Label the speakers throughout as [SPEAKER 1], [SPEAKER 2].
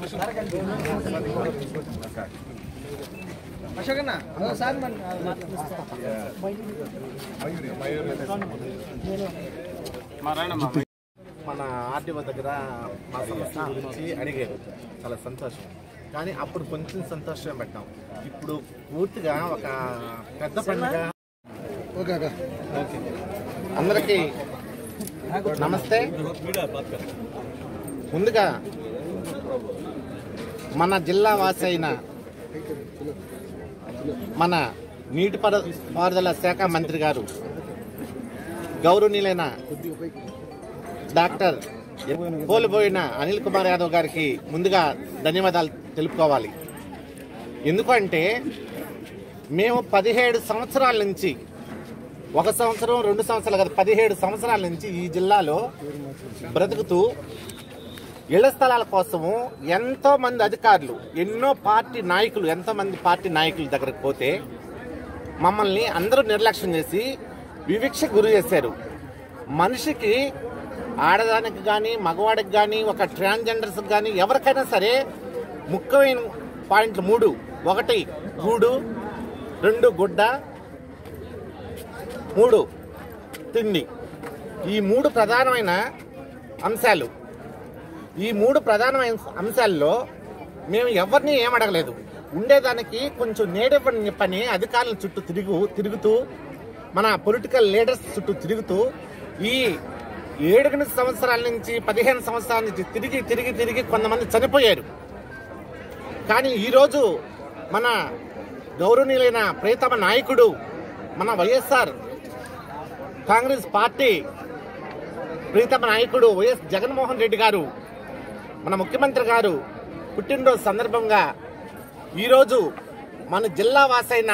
[SPEAKER 1] కొంచెం
[SPEAKER 2] మన ఆర్టీఓ దగ్గర మా సంస్థ గురించి అడిగారు. చాలా సంతోషం. కానీ అప్పుడు కొంచెం సంతోషం పెట్టాం. ఇప్పుడు పూర్తిగా ఒక పెద్ద పండుగ. అందరికీ నమస్తే. ముందుగా మన జిల్లా వాసైన మన నీటి పారుదల శాఖ మంత్రి గారు గౌరవనీయులైన డాక్టర్ కోల్పోయిన అనిల్ కుమార్ యాదవ్ గారికి ముందుగా ధన్యవాదాలు తెలుపుకోవాలి. ఎందుకంటే మేము పదిహేడు సంవత్సరాల నుంచి ఒక సంవత్సరం రెండు సంవత్సరాలు కదా పదిహేడు సంవత్సరాల నుంచి ఈ జిల్లాలో బ్రతుకుతూ ఇళ్ళ స్థలాల కోసము ఎంతో మంది అధికారులు ఎన్నో పార్టీ నాయకులు ఎంతో మంది పార్టీ నాయకుల దగ్గరకు పోతే మమ్మల్ని అందరూ నిర్లక్ష్యం చేసి వివక్ష గురి చేశారు. మనిషికి ఆడదానికి కానీ మగవాడికి కానీ ఒక ట్రాన్స్జెండర్స్కి కానీ ఎవరికైనా సరే ముఖ్యమైన పాయింట్లు మూడు. ఒకటి గూడు రెండు గుడ్డ మూడు తిండి. ఈ మూడు ప్రధానమైన అంశాలు. ఈ మూడు ప్రధానమైన అంశాల్లో మేము ఎవరిని ఏమడగలేదు. ఉండేదానికి కొంచెం నేడవని చెప్పని అధికారుల చుట్టూ తిరుగు తిరుగుతూ మన పొలిటికల్ లీడర్స్ చుట్టూ తిరుగుతూ ఈ ఏడుగుని సంవత్సరాల నుంచి పదిహేను సంవత్సరాల నుంచి తిరిగి తిరిగి తిరిగి కొంతమంది చనిపోయారు. కానీ ఈరోజు మన గౌరవనీయులైన ప్రియతమ నాయకుడు మన వైఎస్ఆర్ కాంగ్రెస్ పార్టీ ప్రియతమ నాయకుడు వైఎస్ జగన్మోహన్ రెడ్డి గారు మన ముఖ్యమంత్రి గారు పుట్టినరోజు సందర్భంగా ఈరోజు మన జిల్లా వాసైన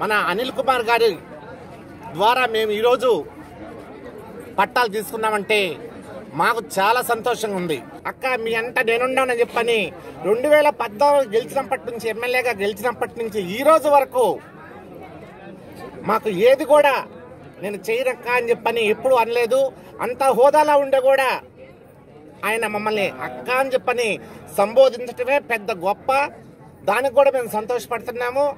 [SPEAKER 2] మన అనిల్ కుమార్ గారి ద్వారా మేము ఈరోజు పట్టాలు తీసుకున్నామంటే మాకు చాలా సంతోషంగా ఉంది. అక్క మీ అంట నేనున్నానని చెప్పని రెండు వేల పద్నాలుగు గెలిచినప్పటి నుంచి ఎమ్మెల్యేగా గెలిచినప్పటి నుంచి ఈ రోజు వరకు మాకు ఏది కూడా నేను చేయనక్క అని చెప్పని ఎప్పుడు అనలేదు. అంత హోదాలో ఉండే కూడా ఆయన మమ్మల్ని అక్క అని చెప్పని సంబోధించటమే పెద్ద గొప్ప. దానికి కూడా మేము సంతోషపడుతున్నాము.